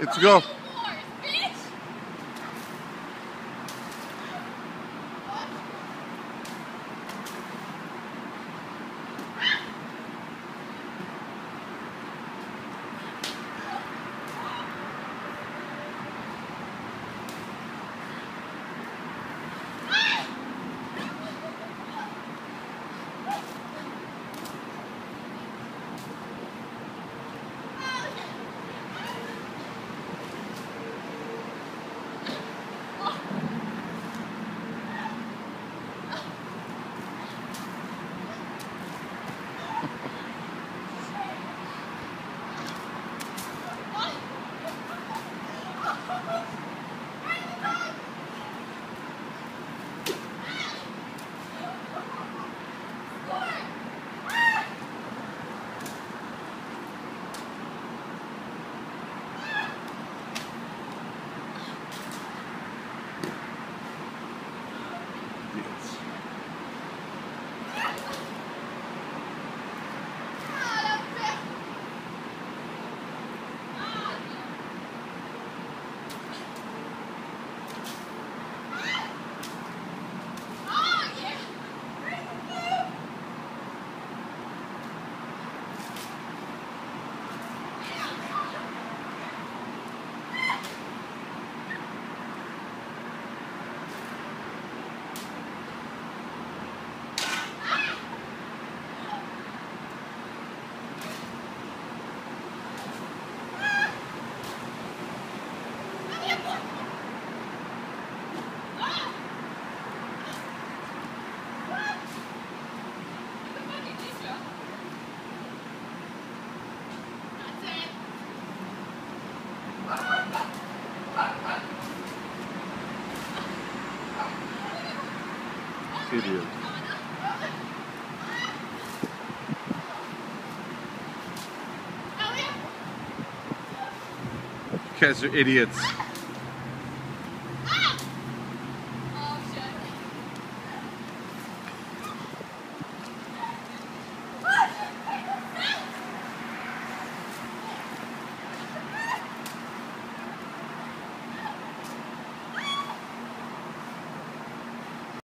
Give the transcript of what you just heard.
Let's go. Yes. You guys are idiots.